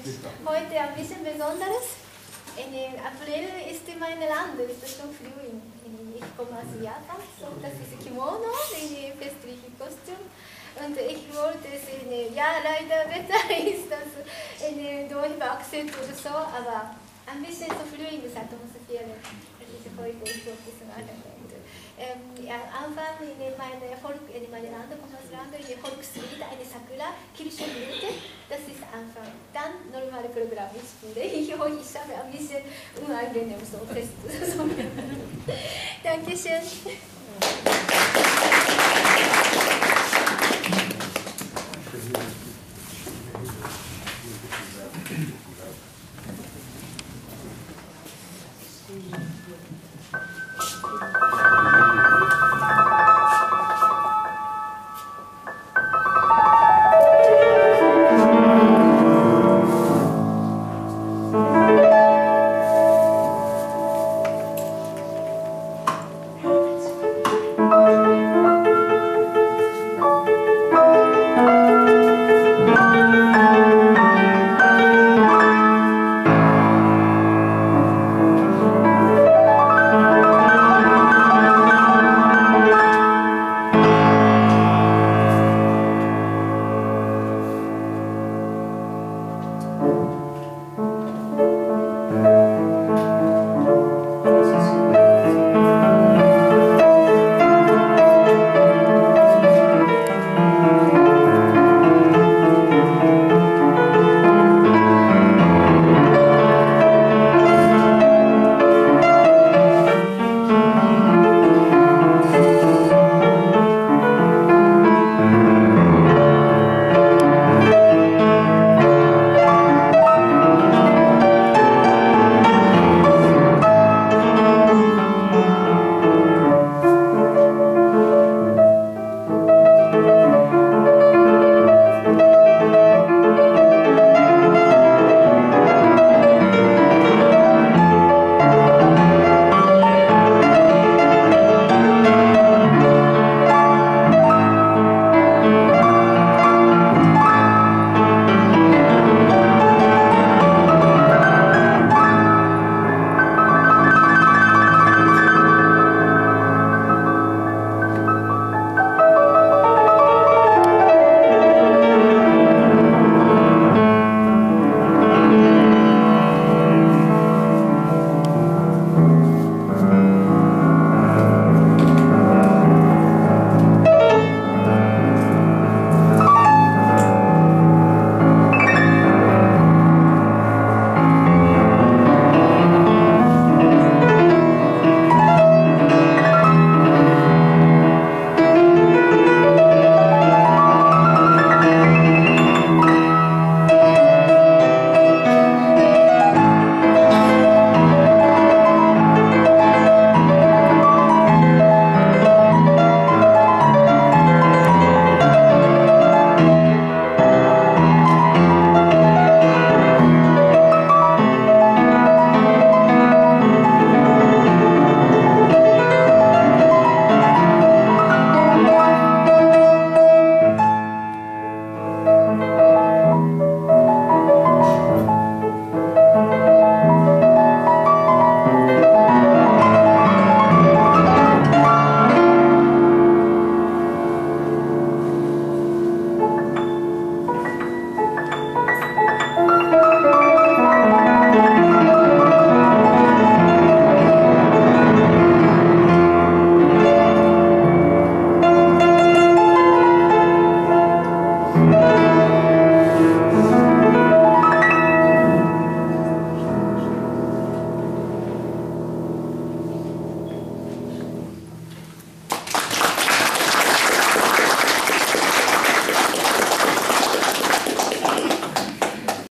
heute ein bisschen Besonderes. In April ist mein Land ist schon Frühling. Ich komme aus Japan, so das ist Kimono, in festliche Kostüm. Und ich wollte es in, ja leider Wetter ist das in durchwachsen oder so, aber ein bisschen so Frühlingsatmosphäre. Das ist heute ich wollte es machen. Ähm, ja, Anfang in meine Volk, in meine Land, Land, in Volkslied, eine Sakura, Kirschblüte, das ist Anfang. Dann normale Programm, ich spiele. Ich, ich habe ein bisschen unangenehm so fest. So. Dankeschön.